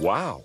Wow.